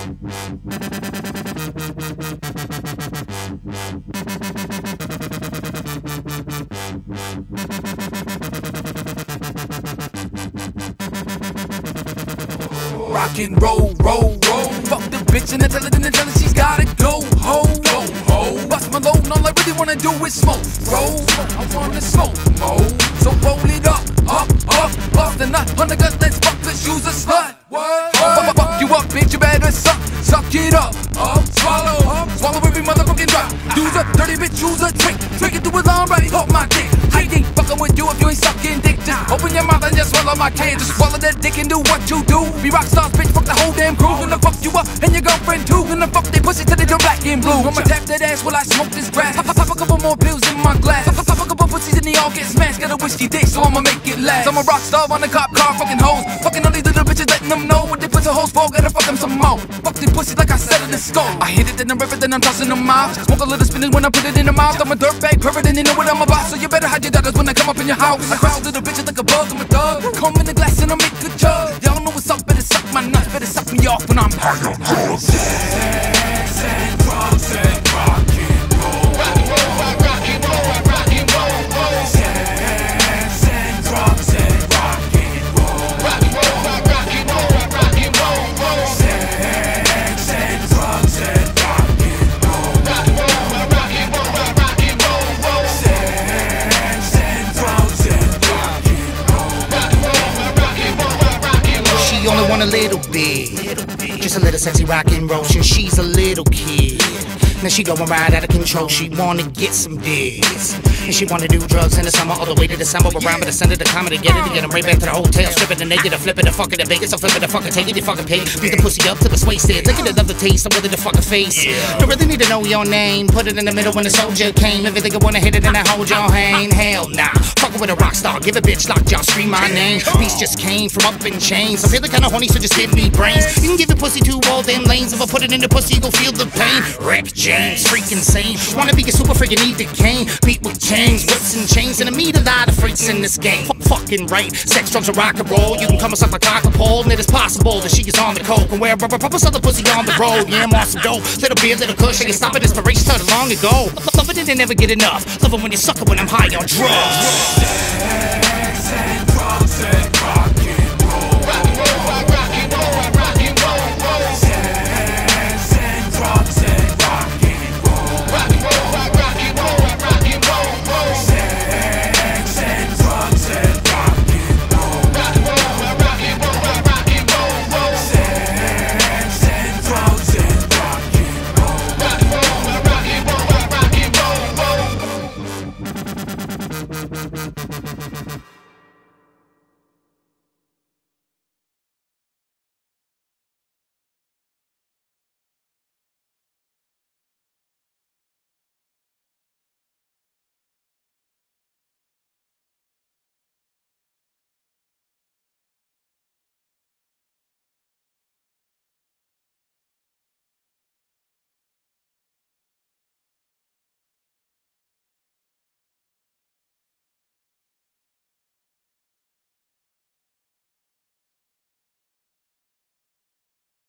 Rock and roll, roll, roll. Fuck the bitch and I tell her, then she's gotta go, ho, go, ho. Bust my load, and all I really wanna do is smoke, roll. I wanna smoke, mo. So roll it up, up, up, bust the nut on the gut, let's fuck the shoes a slut. A dirty bitch, use a trick, trick it to his arm, right, hold my dick. I ain't fucking with you if you ain't sucking dick. Just open your mouth and just swallow my can. Just swallow that dick and do what you do. Be rock stars, bitch, fuck the whole damn crew. Gonna fuck you up and your girlfriend too. Gonna fuck they pussy till they turn black and blue. I'ma tap that ass while I smoke this grass. Pop, pop, a couple more pills in my glass. Pop, pop, pop a couple pussies and they all get smashed. Got a whiskey dick, so I'ma make it last. I'm a rock star on the cop car, fucking hoes. Fucking all these little bitches, letting them know they put to. Gotta fuck them some more. Fuck these pussies like I said in the scope. I hit it, then I rip it, then I'm tossing them out. Smoke a little spinach when I put it in the mouth. I'm a dirtbag, pervert, and you know what I'm about. So you better hide your daughters when I come up in your house. I crash little bitches like a bug, I'm a dog. Come in the glass and I make a chug. Y'all know what's up, better suck my nuts, better suck me off when I'm high want a little bit, just a little sexy rock and roll. Since she's a little kid. Now she going right out of control. She wanna get some dicks. And she wanna do drugs in the summer all the way to December. Around by the center, the comedy, get it to get get 'em right back to the hotel. Strip it and naked, flip it, and fuck it, and bake it. So flip it, and fucking take it, you fucking pay. Beat the pussy up to the wasted. Look at another taste, I'm willing to fucking face. Don't really need to know your name. Put it in the middle when the soldier came. If you think I wanna hit it, then I hold your hand. Hell nah. With a rock star, give a bitch lock, y'all scream my name. Beast just came from up in chains. I feel kinda horny, so just give me brains. You can give a pussy to all them lanes. If I put it in the pussy, you gon' feel the pain. Rick James, freaking sane. Wanna be a super freak, you need the cane. Beat with chains, whips and chains, and I meet a lot of freaks in this game. F- fucking right. Sex, drugs, and rock and roll. You can come and suck like cock a pole, and it is possible that she is on the coke and wear rubber puppers other pussy on the road. Yeah, I'm on some dope. Little beer, little I can stop it. Inspiration started long ago. It and never get enough. Love it when you suck it when I'm high on drugs. And and